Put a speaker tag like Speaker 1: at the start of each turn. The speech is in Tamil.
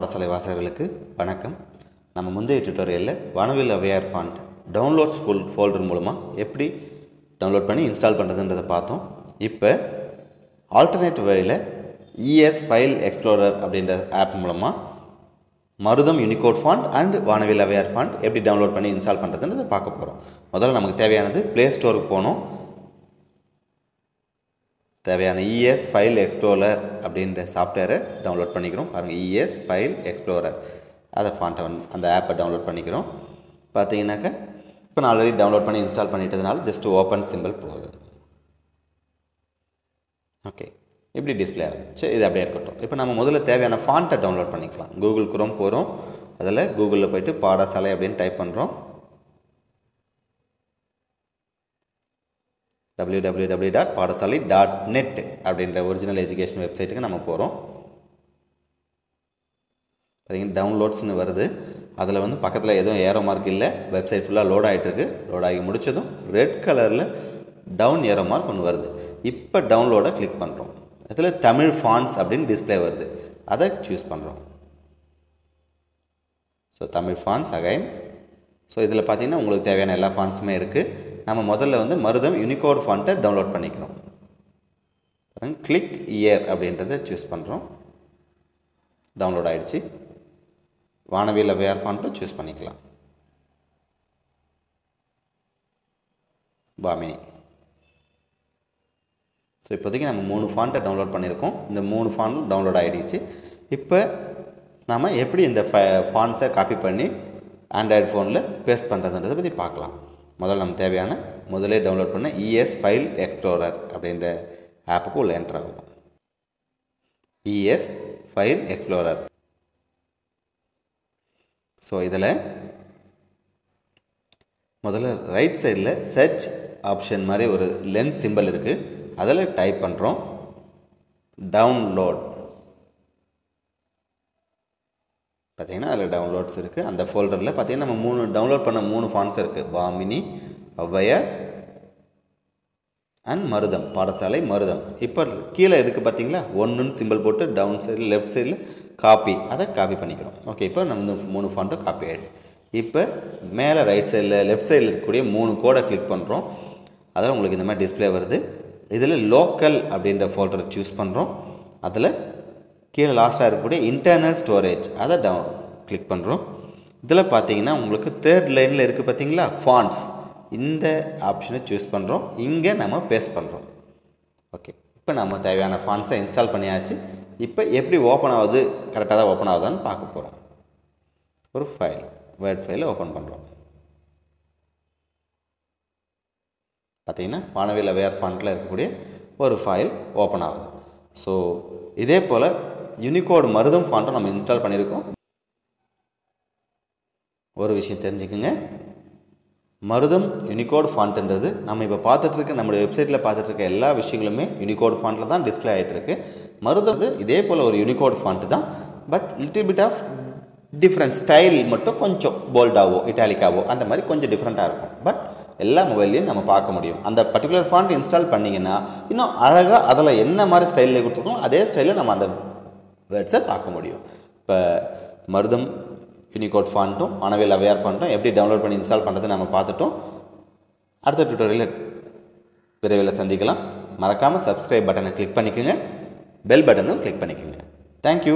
Speaker 1: பாடசாலை வாசகர்களுக்கு வணக்கம். நம்ம முந்தைய டியூட்டோரியலில் Vanavil Avvaiyar font downloads full folder மூலமாக எப்படி டவுன்லோட் பண்ணி இன்ஸ்டால் பண்ணுறதுன்றதை பார்த்தோம். இப்போ ஆல்டர்னேட் வழியில் இஎஸ் ஃபைல் எக்ஸ்ப்ளோரர் அப்படின்ற ஆப் மூலமாக Marutham unicode font and Vanavil Avvaiyar font எப்படி டவுன்லோட் பண்ணி இன்ஸ்டால் பண்ணுறதுன்றதை பார்க்க போகிறோம் முதல்ல நமக்கு தேவையானது ப்ளே ஸ்டோருக்கு போகணும். தேவையான இஎஸ் ஃபைல் எக்ஸ்ப்ளோரர் அப்படின்ற சாஃப்ட்வேரை டவுன்லோட் பண்ணிக்கிறோம். பாருங்கள் இஎஸ் ஃபைல் எக்ஸ்ப்ளோரர் அதை ஃபாண்ட்டை அந்த ஆப்பை டவுன்லோட் பண்ணிக்கிறோம். பார்த்தீங்கன்னாக்கா இப்போ நான் ஆல்ரெடி டவுன்லோட் பண்ணி இன்ஸ்டால் பண்ணிட்டதுனால ஜஸ்ட் ஓப்பன் சிம்பிள் போகுது ஓகே இப்படி டிஸ்பிளே ஆகுது. சரி இது அப்படியே இருக்கட்டும். இப்போ நம்ம முதல்ல தேவையான ஃபாண்ட்டை டவுன்லோட் பண்ணிக்கலாம். கூகுள் குரோம் போகிறோம் அதில் கூகுளில் போயிட்டு பாடசாலை அப்படின்னு டைப் பண்ணுறோம் W W W dot Padasalai dot net அப்படின்ற ஒரிஜினல் எஜுகேஷன் வெப்சைட்டுக்கு நம்ம போகிறோம் பார்த்தீங்கன்னா டவுன்லோட்ஸ்னு வருது. அதில் வந்து பக்கத்தில் எதுவும் ஏரோ மார்க் இல்லை. வெப்சைட் ஃபுல்லாக லோட் ஆகிட்டுருக்கு லோட் ஆகி முடிச்சதும் ரெட் கலரில் டவுன் ஏரோ மார்க் ஒன்று வருது. இப்போ டவுன்லோடை கிளிக் பண்ணுறோம் இதில் தமிழ் ஃபான்ஸ் அப்படின்னு டிஸ்பிளே வருது. அதை சூஸ் பண்ணுறோம் so Tamil fonts again so இதில் பார்த்தீங்கன்னா உங்களுக்கு தேவையான எல்லா ஃபான்ஸுமே இருக்குது நம்ம முதல்ல வந்து மருதம் யூனிகோட் ஃபாண்ட்டை டவுன்லோட் பண்ணிக்கிறோம் கிளிக் இயர் அப்படின்றத சூஸ் பண்ணுறோம் டவுன்லோட் ஆகிடுச்சு வானவியில் வேர் ஃபாண்ட்டும் சூஸ் பண்ணிக்கலாம். பாமினி. ஸோ இப்போதைக்கு நம்ம மூணு ஃபாண்ட்டை டவுன்லோட் பண்ணியிருக்கோம் இந்த மூணு ஃபாண்ட் டவுன்லோட் ஆகிடுச்சு இப்போ நாம் எப்படி இந்த ஃபாண்ட்ஸை காப்பி பண்ணி ஆண்ட்ராய்டு ஃபோனில் பேஸ்ட் பண்ணுறதுன்றதை பற்றி பார்க்கலாம். முதல்ல நம்ம தேவையான முதலே டவுன்லோட் பண்ண இஎஸ் ஃபைல் எக்ஸ்ப்ளோரர் அப்படின்ற ஆப்புக்கு உள்ள என்ட்ரு ஆகும் இஎஸ் ஃபைல் எக்ஸ்ப்ளோரர் ஸோ இதில் முதல்ல ரைட் சைடில் சர்ச் ஆப்ஷன் மாதிரி ஒரு லென்ஸ் சிம்பிள் இருக்குது அதில் டைப் பண்ணுறோம் டவுன்லோட் பார்த்தீங்கன்னா அதில் டவுன்லோட்ஸ் இருக்குது அந்த ஃபோல்டரில் பார்த்தீங்கன்னா நம்ம மூணு டவுன்லோட் பண்ண மூணு ஃபான்ஸ் இருக்குது பாமினி ஔவையார் அண்ட் மருதம். பாடசாலை மருதம். இப்போ கீழே இருக்குது பார்த்தீங்களா? ஒன்றுன்னு சிம்பிள் போட்டு டவுன் சைடில் லெஃப்ட் சைடில் காப்பி அதை காப்பி பண்ணிக்கிறோம். ஓகே இப்போ நம்ம வந்து மூணு ஃபாண்ட்டும் காப்பி ஆகிடுச்சு இப்போ மேலே ரைட் சைடில் லெஃப்ட் சைடில் இருக்கக்கூடிய மூணு கோடை கிளிக் பண்ணுறோம் அதில் உங்களுக்கு இந்த மாதிரி டிஸ்பிளே வருது. இதில் லோக்கல் அப்படின்ற ஃபோல்டரை சூஸ் பண்ணுறோம் அதில் கீழே லாஸ்ட்டாக இருக்கக்கூடிய இன்டர்னல் ஸ்டோரேஜ் அதை டவுன் கிளிக் பண்ணுறோம் இதில் பார்த்தீங்கன்னா உங்களுக்கு தேர்ட் லைனில் இருக்குது பார்த்தீங்களா? ஃபாண்ட்ஸ் இந்த ஆப்ஷனை சூஸ் பண்ணுறோம் இங்கே நம்ம பேஸ்ட் பண்ணுறோம் ஓகே இப்போ நம்ம தேவையான ஃபாண்ட்ஸை இன்ஸ்டால் பண்ணியாச்சு. இப்போ எப்படி ஓப்பன் ஆகுது? கரெக்டாக தான் ஓப்பன் ஆகுதான்னு பார்க்க போகிறோம் ஒரு ஃபைல் வேர்ட் ஃபைலை ஓப்பன் பண்ணுறோம் பார்த்தீங்கன்னா வானவில் அவையார் ஃபாண்ட்டில் இருக்கக்கூடிய ஒரு ஃபைல் ஓப்பன் ஆகுது. ஸோ இதே போல் யூனிகோடு மருதம் ஃபாண்ட்டும் நம்ம இன்ஸ்டால் பண்ணியிருக்கோம் ஒரு விஷயம் தெரிஞ்சுக்குங்க. மருதம் யூனிகோட் ஃபாண்ட்ன்றது நம்ம இப்போ பார்த்துட்டு இருக்க நம்மளுடைய வெப்சைட்டில் பார்த்துட்டு இருக்க எல்லா விஷயங்களுமே யூனிகோட் ஃபாண்ட்டில் தான் டிஸ்பிளே ஆகிட்டு இருக்குது மருதம் இதே போல் ஒரு யூனிகோட் ஃபாண்ட்டு தான். But little bit of different style மட்டும் கொஞ்சம் போல்டாவோ இட்டாலிக்காவோ அந்த மாதிரி கொஞ்சம் டிஃப்ரெண்ட்டாக இருக்கும். பட் எல்லா மொபைல்லையும் நம்ம பார்க்க முடியும். அந்த பர்டிகுலர் ஃபாண்ட் இன்ஸ்டால் பண்ணிங்கன்னா இன்னும் அழகாக அதில் என்ன மாதிரி ஸ்டைலில் கொடுத்துருக்கோம் அதே ஸ்டைலில் நம்ம அந்த வேர்ட்ஸை பார்க்க முடியும். இப்போ மருதம் யூனிகோட் ஃபாண்ட்டும் அனவேல் அவையார் ஃபாண்ட்டும் எப்படி டவுன்லோட் பண்ணி இன்ஸ்டால் பண்ணுறது நம்ம பார்த்துட்டோம். அடுத்த டியூட்டோரியலில் விரைவில் சந்திக்கலாம். மறக்காமல் சப்ஸ்கிரைப் பட்டனை கிளிக் பண்ணிக்கோங்க. பெல் பட்டனும் கிளிக் பண்ணிக்கோங்க. Thank you